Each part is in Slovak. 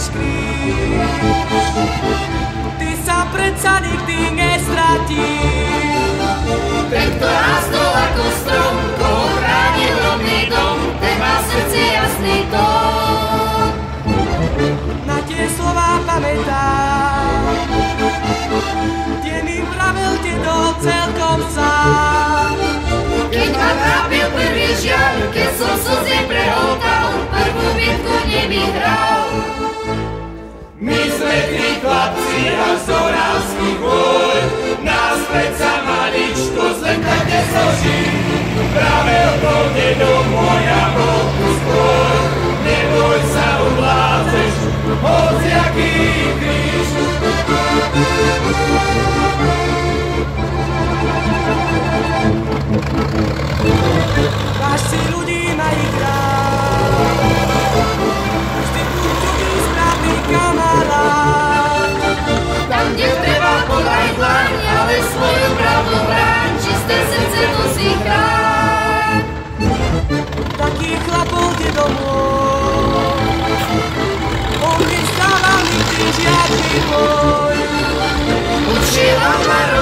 skrýš. Ty sa predsa nikdy nestratíš. Ten, ktorá do amor Conquistar a mente de atribuir O cheiro amarelo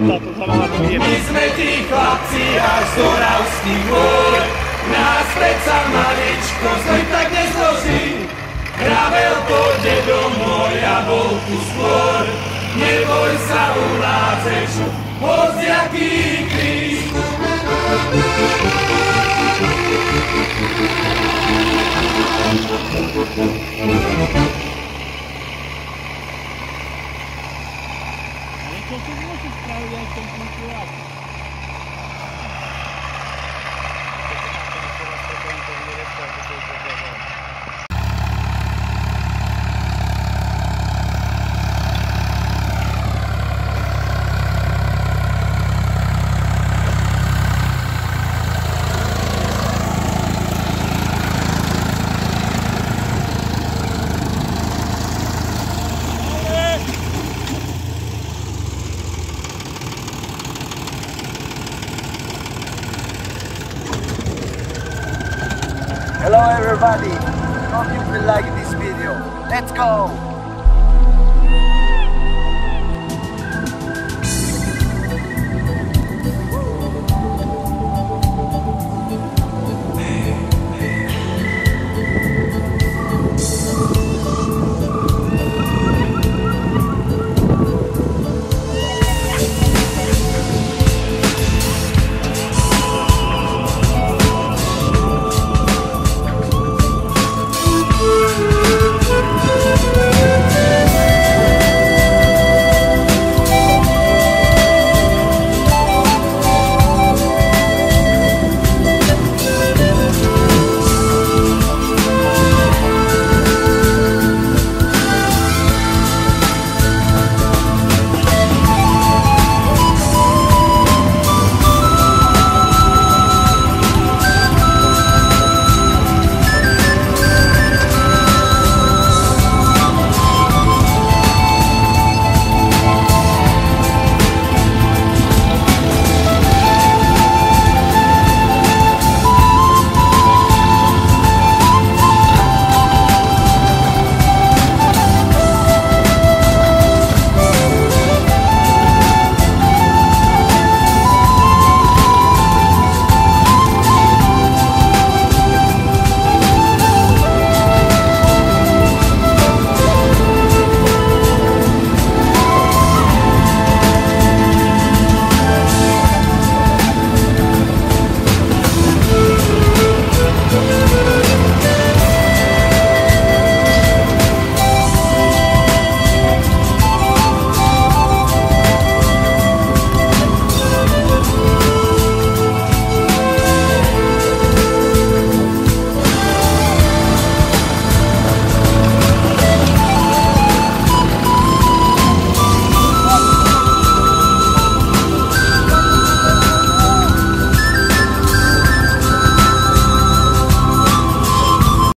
My sme tí chlapci až z Doravských hôr, nás predsa maličko zem tak nezloží. Gravel pôjde do moja volku skôr, neboj sa uládzeš, hozdiaký kríž. Thank you. Что ты можешь проявлять там конкурацию? everybody. Hope you will like this video. Let's go!